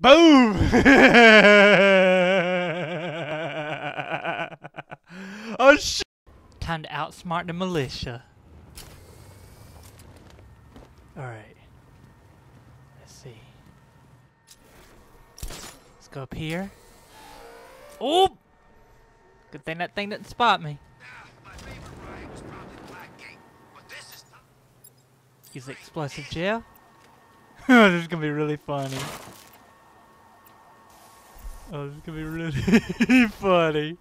Boom! oh shit! Time to outsmart the militia. Alright. Let's see. Let's go up here. Oh! Good thing that thing didn't spot me. Use explosive gel. this is gonna be really funny. Oh, this is gonna be really funny.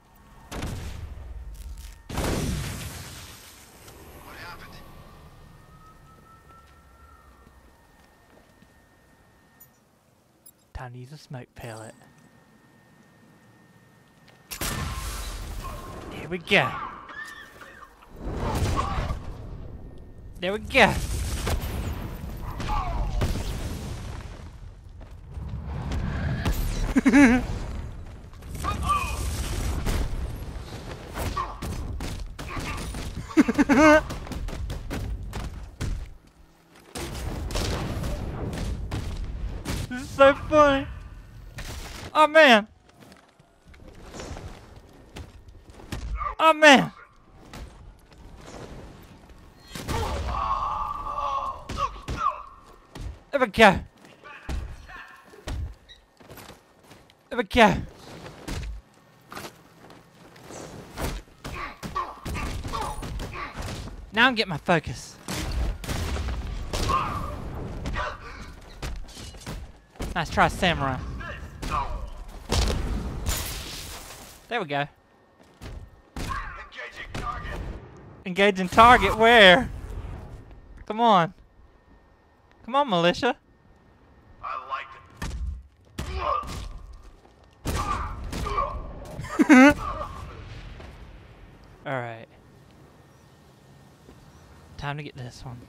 Time to use a smoke pellet. There we go. There we go. this is so funny. Oh man. Oh man. There we go. There we go. Now I'm getting my focus. Nice try, Samurai. There we go. Engaging target. Where? Come on. Come on, militia. I like Alright. Time to get this one.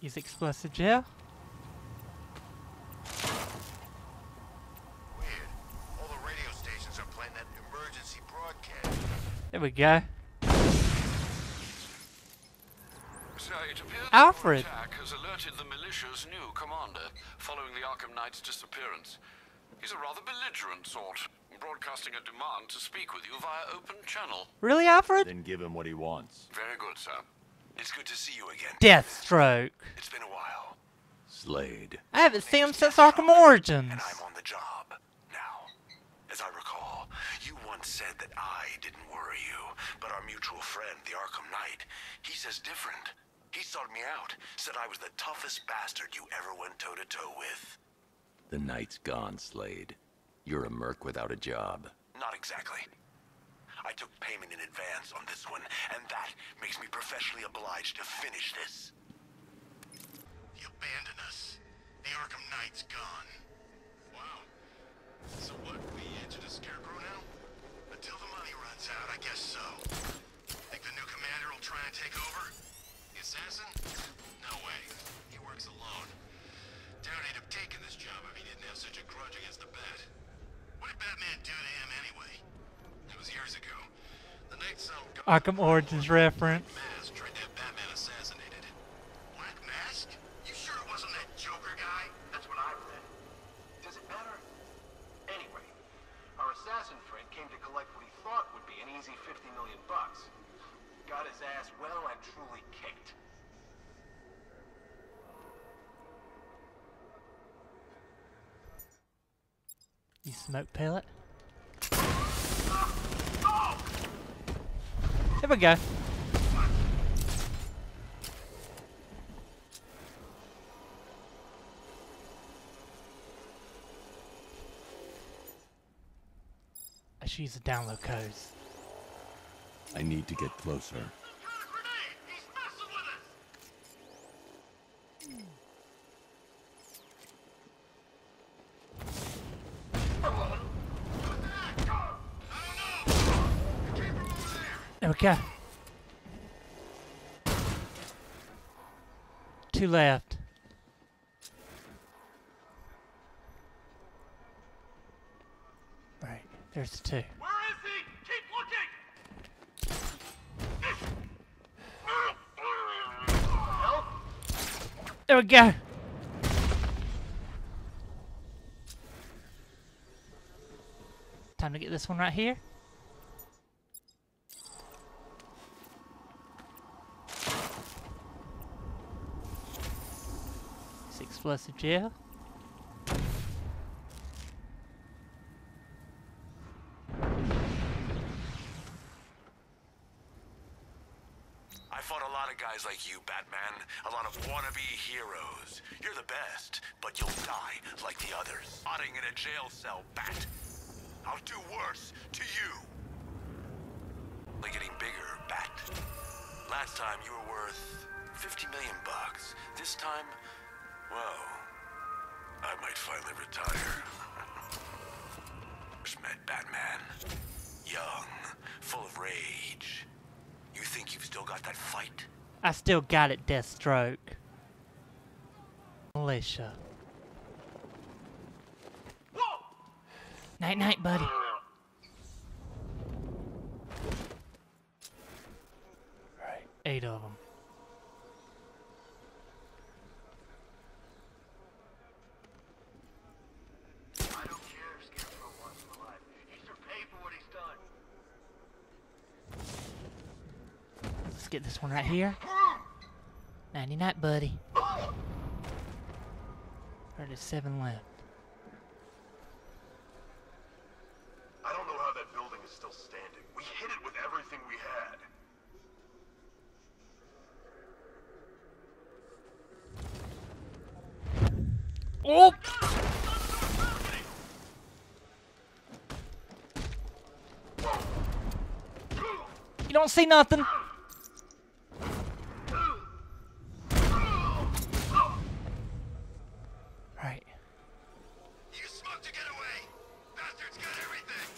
Use explosive gel. Weird. All the radio stations are playing that emergency broadcast. There we go. Appears Alfred. has alerted the militia's new commander following the Arkham Knight's disappearance. He's a rather belligerent sort, broadcasting a demand to speak with you via open channel. Really, Alfred? Then give him what he wants. Very good, sir. It's good to see you again. Deathstroke. It's been a while. Slade. I haven't seen him since Arkham Origins. And I'm on the job. Now, as I recall, you once said that I didn't worry you, but our mutual friend, the Arkham Knight, he says different. He sought me out, said I was the toughest bastard you ever went toe to toe with. The Knight's gone, Slade. You're a merc without a job. Not exactly. I took payment in advance on this one, and that makes me professionally obliged to finish this. You abandoned us. The Arkham Knight's gone. Wow. So what, we entered the scarecrow now? Until the money runs out, I guess so. Think the new commander will try and take over? The assassin? No way. He works alone. Doubt he'd have taken this job if he didn't have such a grudge against the Bat. Arkham Origins reference. Mask tried to have Batman assassinated. Black Mask? You sure it wasn't that Joker guy? That's what I read. Does it matter? Anyway, our assassin friend came to collect what he thought would be an easy 50 million bucks. Got his ass well and truly kicked. You smoke pellet. There we go. I should use the download codes. I need to get closer. Got a grenade! He's messing with us! We. Two left. Right, there's the two. Where is he? Keep looking! Help? There we go. Time to get this one right here. Explosive gel. I fought a lot of guys like you, Batman. A lot of wannabe heroes. You're the best, but you'll die like the others. Rotting in a jail cell, Bat. I'll do worse to you. Only getting bigger, Bat. Last time you were worth 50 million bucks. This time, well, I might finally retire. First met Batman. Young, full of rage. You think you've still got that fight? I still got it, Deathstroke. Militia. Night night, buddy. Right, eight of them. I don't care if Scarecrow wants him alive. He should pay for what he's done. Let's get this one right here. Nighty night, buddy. There's seven left. I don't know how that building is still standing. We hit it with everything we had. Oh! You don't see nothing. Right. You smoke to get away! Bastards got everything!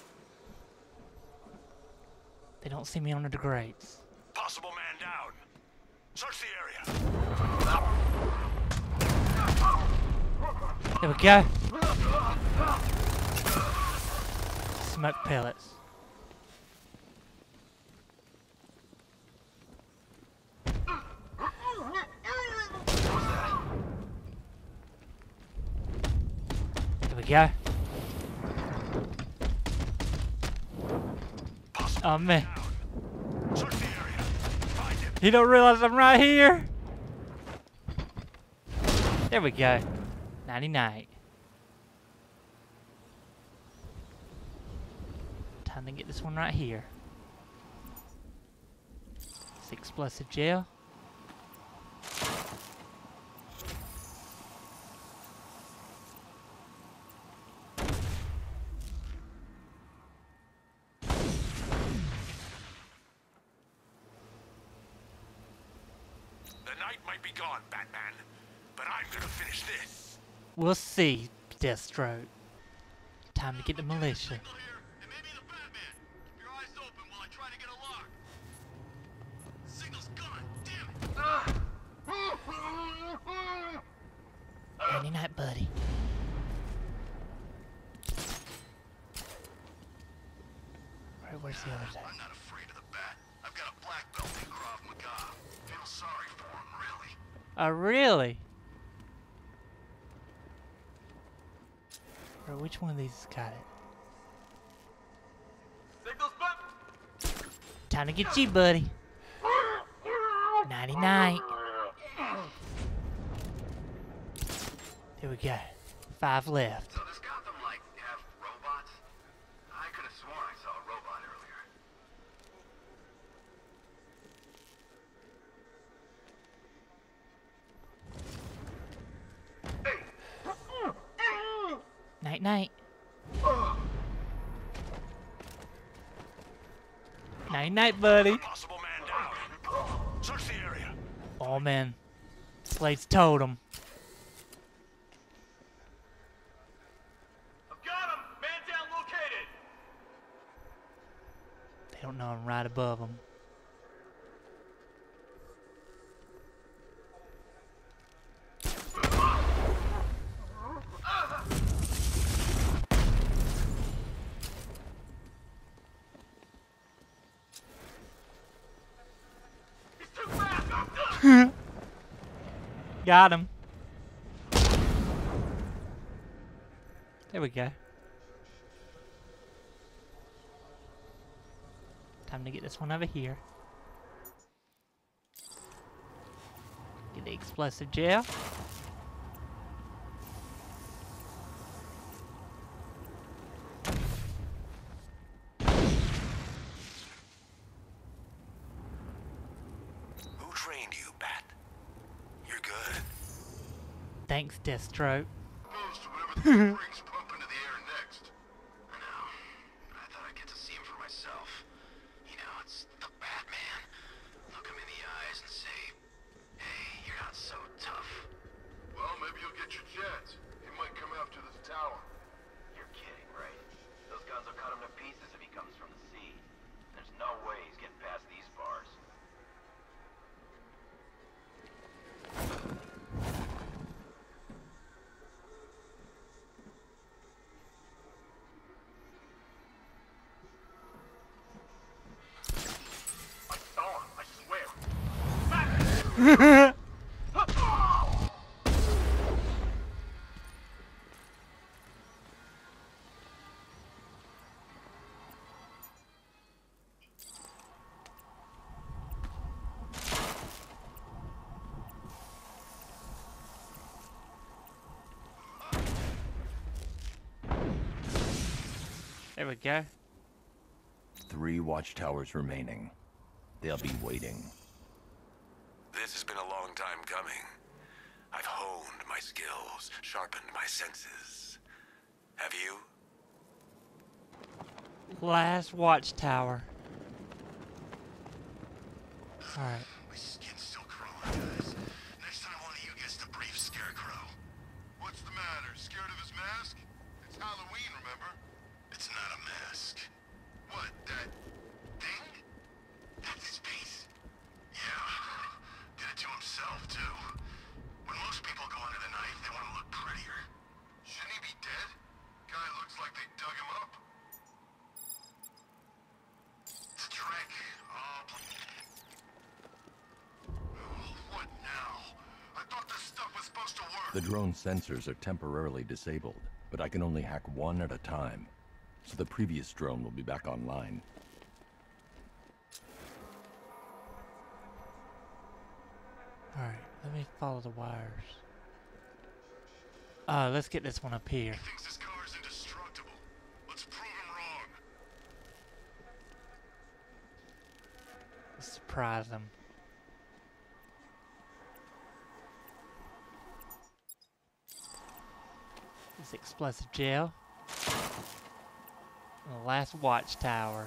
They don't see me under the grates. Possible man down. Search the area. There we go. Smoke pellets. There we go. Oh man, he don't realize I'm right here. There we go. 99. Time to get this one right here. Six gel. The We'll see, Deathstroke. Time to get the militia. Signal here, and maybe the Batman. Keep your eyes open while I try to get a lock. Signal's gone. Damn it. Any night, buddy. Right, where's the other side? I'm not afraid of the bat. I've got a black belt in Krav Maga. Feel sorry for him, really. Oh, really? Which one of these has got it? Signal's. Time to get you, buddy. Nighty night. There we go. Five left. So does Gotham, like, have robots? I could have sworn I saw a robot earlier. Night night. Night night, buddy. Possible man down. Search the area. Oh man. Slade's totem. I've got him. Man down located. They don't know I'm right above them. Got him. There we go. Time to get this one over here. Get the explosive gel. Deathstroke. There we go. Three watchtowers remaining. They'll be waiting. This has been a long time coming. I've honed my skills, sharpened my senses. Have you? Last watchtower. Alright. My skin's still crawling, guys. Next time one of you gets to brief Scarecrow. What's the matter? Scared of his mask? It's Halloween, remember? It's not a mask. What, that thing? That's his piece. Yeah. Did it to himself, too. When most people go under the knife, they want to look prettier. Shouldn't he be dead? Guy looks like they dug him up. It's a trick. Oh, What now? I thought this stuff was supposed to work. The drone sensors are temporarily disabled, but I can only hack one at a time. So the previous drone will be back online. Alright, let me follow the wires. Uh, let's get this one up here. thinks this This explosive gel. And the last watchtower.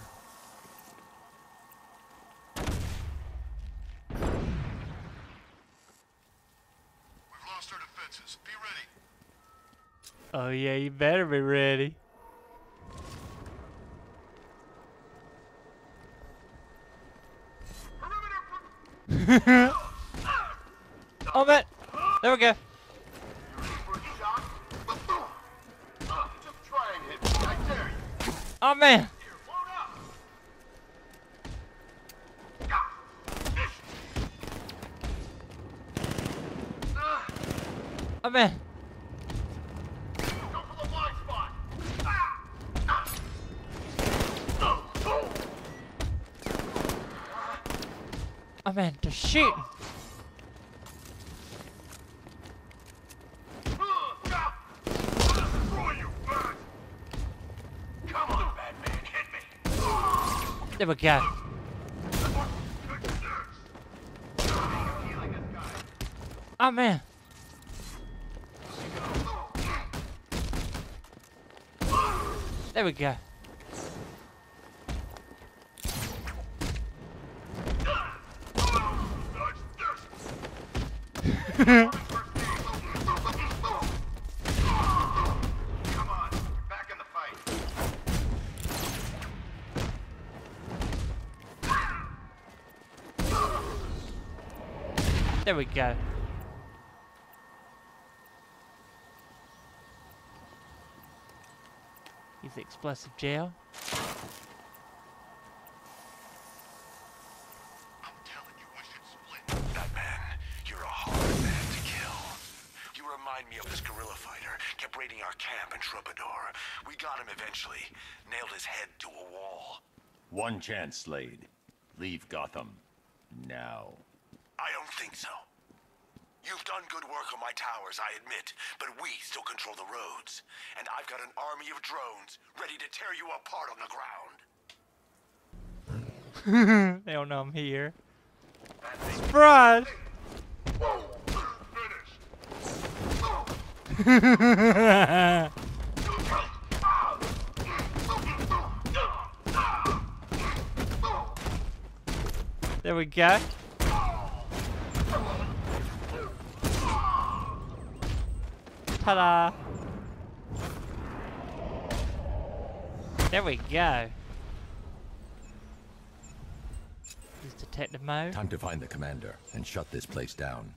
We've lost our defenses. Be ready. Oh yeah, you better be ready. oh man, there we go. For a shot? Just try and hit me. I dare you. Oh man, Here, load up. oh man. Go for the blind spot. Oh man, they're shooting. Destroy you, Bat. Come on, Batman, hit me! There we go. Oh man. There we go. eventually. Nailed his head to a wall. One chance, Slade. Leave Gotham. Now. I don't think so. You've done good work on my towers, I admit, but we still control the roads. And I've got an army of drones ready to tear you apart on the ground. they don't know I'm here. Surprise! there we go. Ta-da! There we go. Detective mode. Time to find the commander and shut this place down.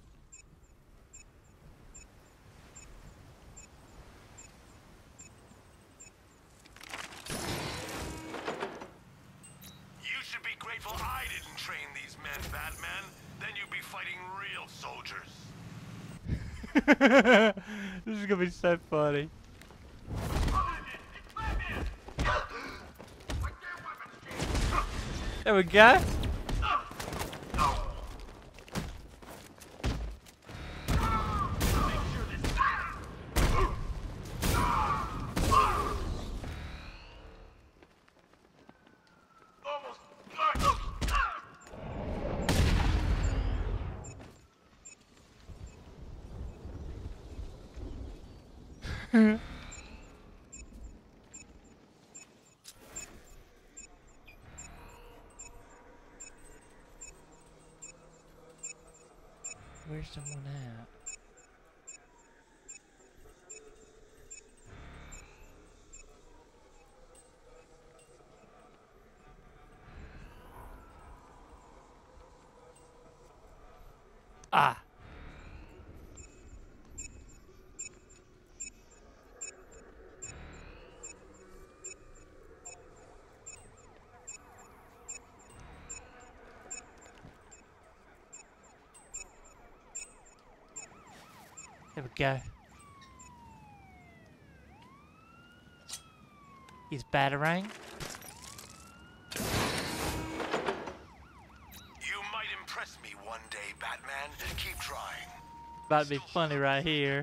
this is gonna be so funny. There we go. Where's someone at? Ah. Go. He's battering. You might impress me one day, Batman. Keep trying. About to be funny right here.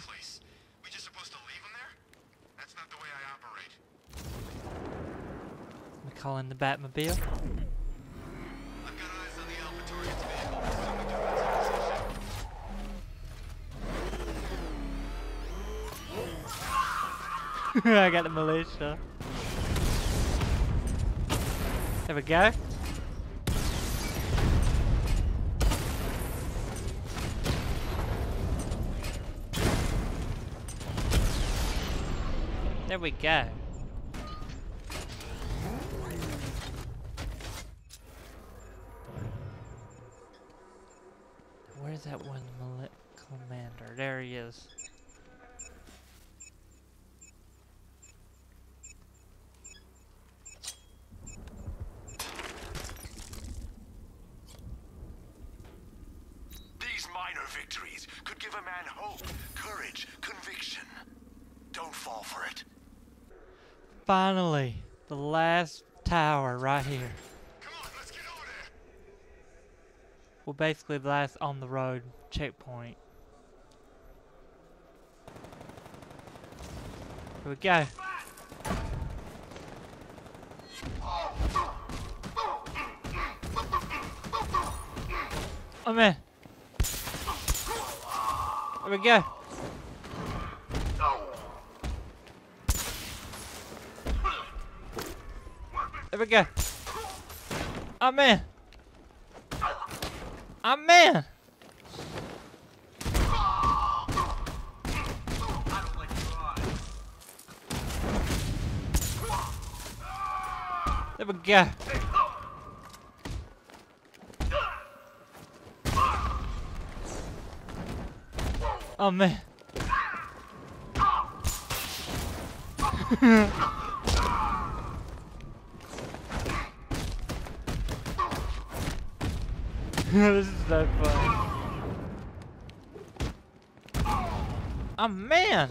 We just supposed to leave him there? That's not the way I operate. We call in the Batmobile. I got the militia. There we go. There we go. Where's that one commander? There he is. These minor victories could give a man hope, courage, conviction. Don't fall for it. Finally, the last tower right here. On. Well, basically the last on the road checkpoint. Here we go. Oh man. There we go. There we go. Oh man. Oh man. There we go. Oh man. this is so fun. Oh man!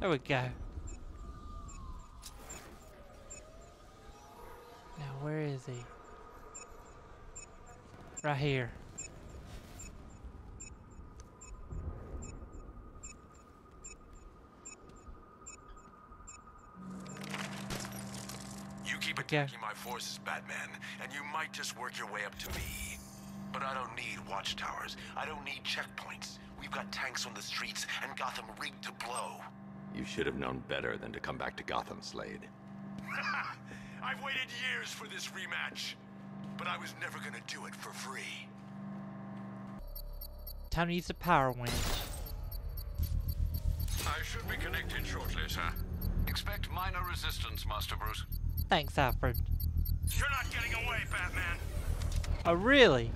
There we go. Now where is he? Right here. Attacking my forces, Batman, and you might just work your way up to me. But I don't need watchtowers. I don't need checkpoints. We've got tanks on the streets and Gotham rigged to blow. You should have known better than to come back to Gotham, Slade. I've waited years for this rematch, but I was never gonna do it for free. Time to use the power winch. I should be connected shortly, sir. Expect minor resistance, Master Bruce. Thanks, Alfred. You're not getting away, Batman. Oh, really?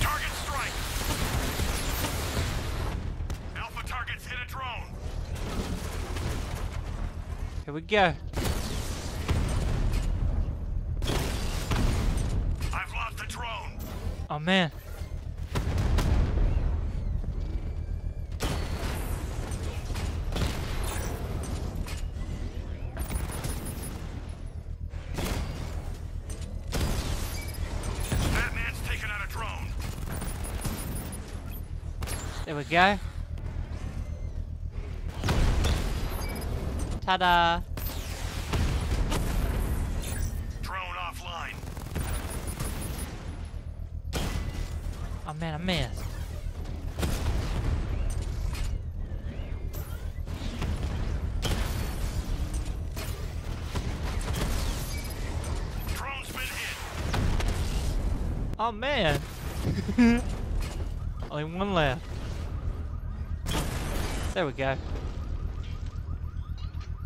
Target strike. Alpha targets hit a drone. Here we go. I've lost the drone. Oh man. Batman's taken out a drone. There we go. Ta-da! Drone offline. Oh man, I missed. Drone's been. Oh man! Only one left. There we go.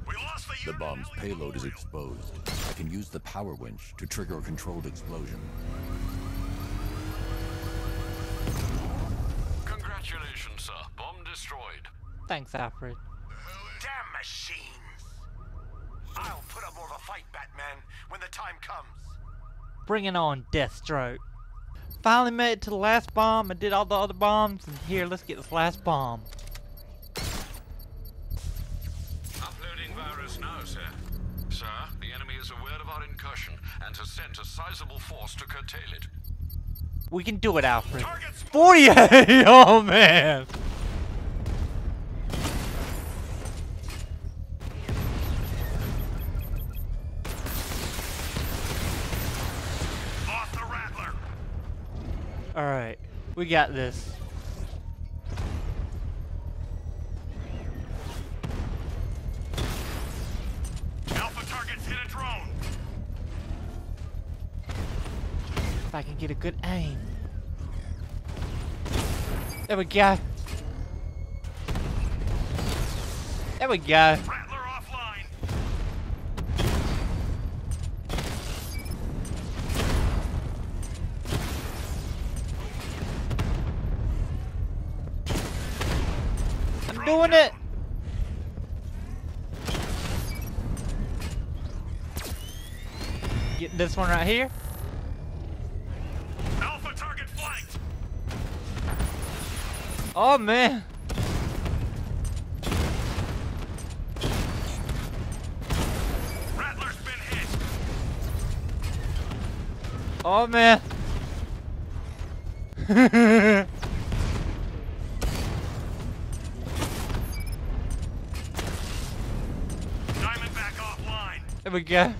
We lost the The bomb's payload is exposed. I can use the power winch to trigger a controlled explosion. Congratulations, sir. Bomb destroyed. Thanks, Alfred. Damn machines. I'll put up more of a fight, Batman, when the time comes. Bring it on, Deathstroke. Finally made it to the last bomb. I did all the other bombs, and here, let's get this last bomb. Virus sir. Sir, the enemy is aware of our incursion and has sent a sizable force to curtail it. We can do it, Alfred. Targets 48! Oh man! lost the Rattler. Alright, we got this. Get a good aim. There we go. There we go. I'm doing it. Get this one right here. Oh man. Rattler's been hit. Oh man. Diamondback offline. there we go.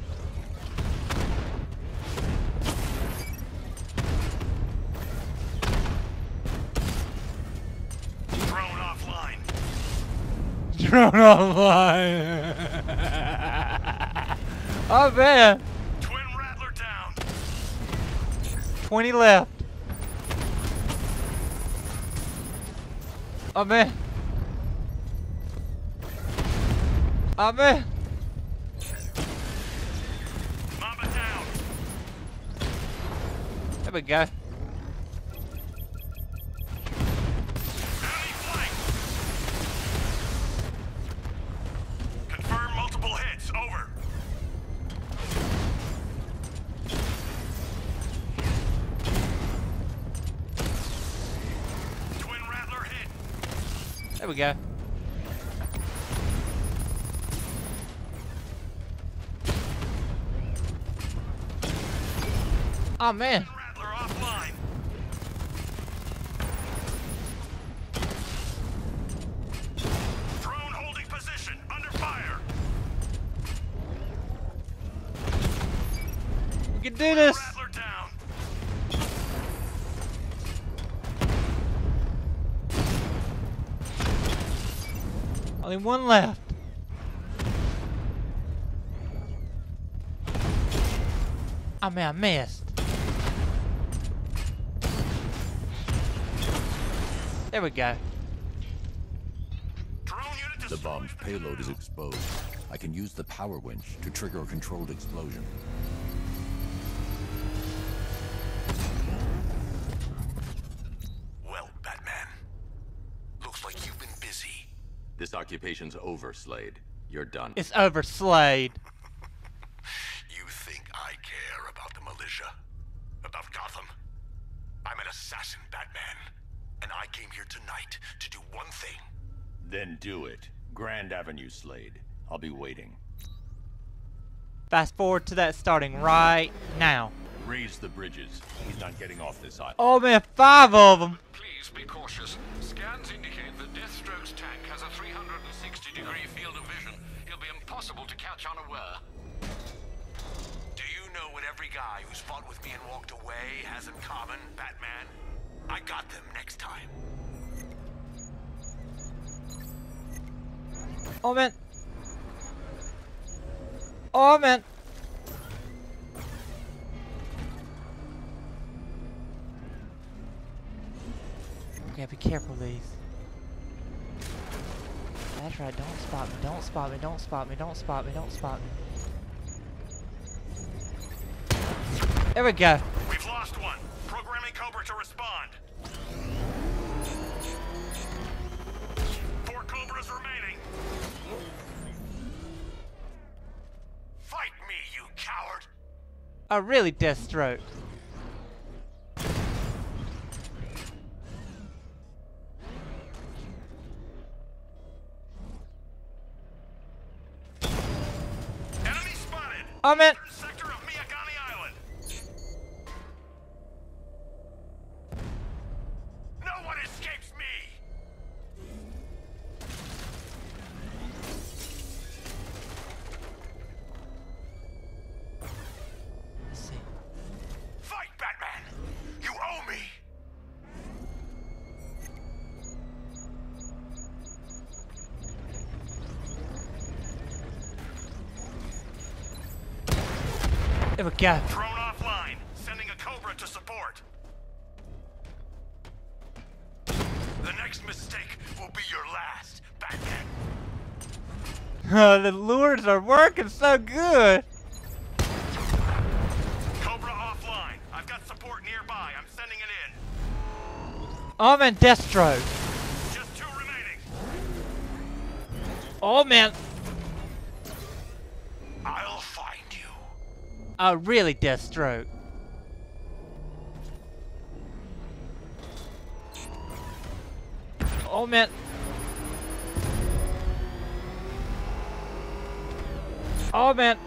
Oh man. Twin Rattler down. 20 left. Oh man. Oh man. Mamba down. There we go. We go. Oh man. One left. I man, I missed. There we go. The bomb's payload is exposed. I can use the power winch to trigger a controlled explosion. Well, Batman. Looks like you've been busy. This occupation's over, Slade. You're done. It's over, Slade. You think I care about the militia? About Gotham? I'm an assassin, Batman. And I came here tonight to do one thing. Then do it. Grand Avenue, Slade. I'll be waiting. Fast forward to that starting right now. Raise the bridges. He's not getting off this island. Oh man, five of them. Please be cautious. Catch unaware. Do you know what every guy who's fought with me and walked away has in common, Batman? I got them next time. Oh man. Oh man. Okay, be careful these. That's right, don't spot me, don't spot me, don't spot me, don't spot me, don't spot me. There we go. We've lost one. Programming Cobra to respond. Four Cobras remaining. Fight me, you coward! Oh, really, Deathstroke? Enemy spotted! We go. Drone offline. Sending a Cobra to support. The next mistake will be your last, Batman. Oh, the lures are working so good. Cobra offline. I've got support nearby. I'm sending it in. Oh man, Deathstroke. Just two remaining. Oh man. Oh, really, Deathstroke? Oh man. Oh man.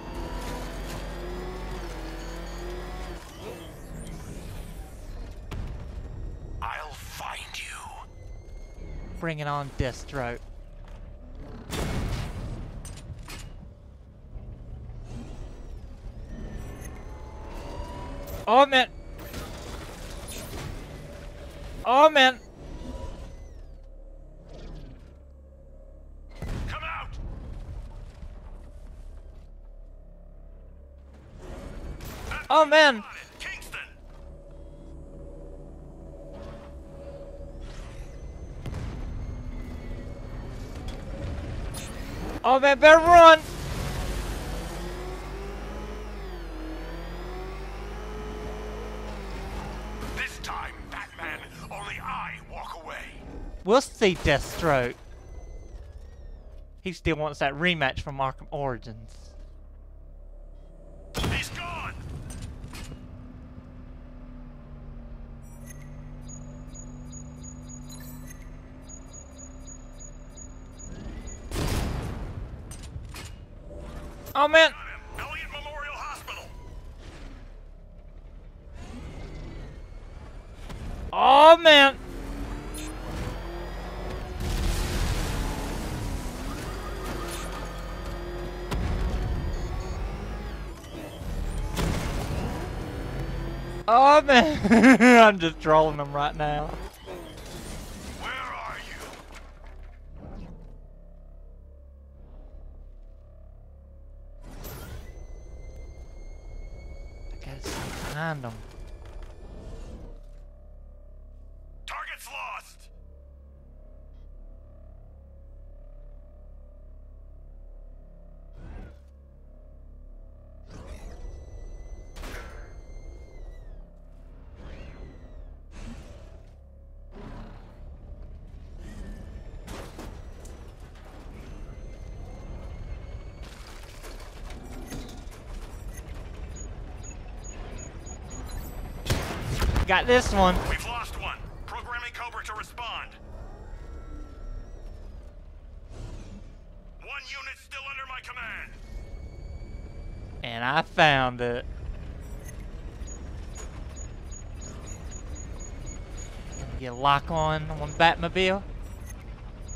I'll find you. Bring it on, Deathstroke. Oh man. Oh man. Come out! Oh man. On it, Kingston! Oh man, better run. We'll see Deathstroke. He still wants that rematch from Arkham Origins. He's gone! Oh man! Oh man! Man! I'm just trolling them right now. Got this one. We've lost one. Programming Cobra to respond. One unit still under my command. And I found it. A lock on on Batmobile.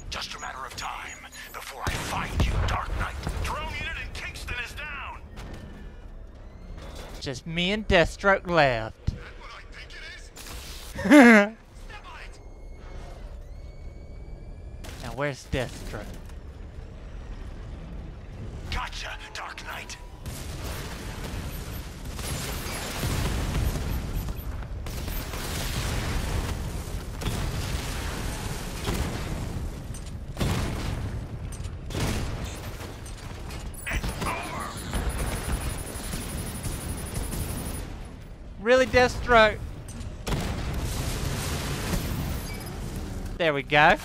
Just a matter of time before I find you, Dark Knight. Drone unit in Kingston is down. Just me and Deathstroke left. now Step on it! where's Deathstroke? Gotcha, Dark Knight. Really, Deathstroke? There we go.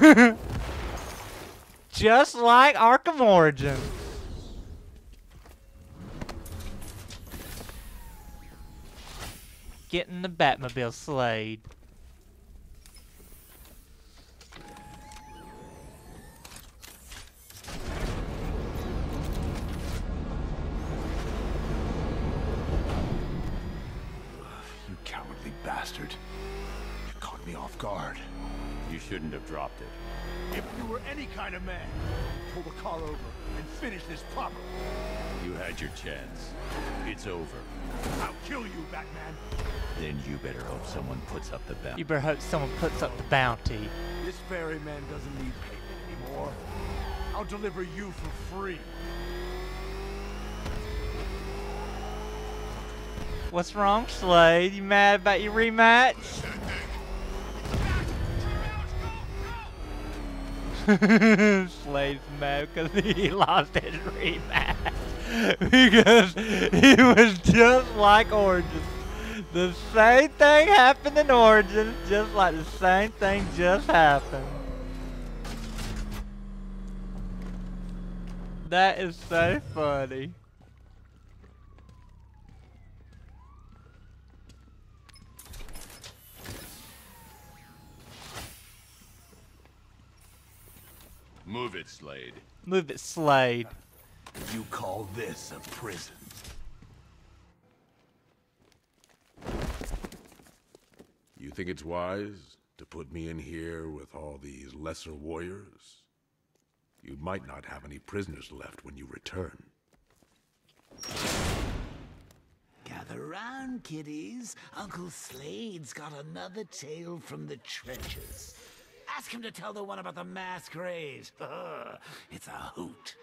Just like Arkham Origins. Getting the Batmobile slayed. Shouldn't have dropped it. If you were any kind of man, pull the car over and finish this proper. You had your chance. It's over. I'll kill you, Batman. Then you better hope someone puts up the bounty. You better hope someone puts up the bounty. This ferryman doesn't need payment anymore. I'll deliver you for free. What's wrong, Slade? You mad about your rematch? Slade's mad because he lost his rematch. because he was just like Origins. The same thing happened in Origins, just like the same thing just happened. That is so funny. Move it, Slade. Move it, Slade. You call this a prison? You think it's wise to put me in here with all these lesser warriors? You might not have any prisoners left when you return. Gather round, kiddies. Uncle Slade's got another tale from the trenches. Ask him to tell the one about the masquerade. it's a hoot.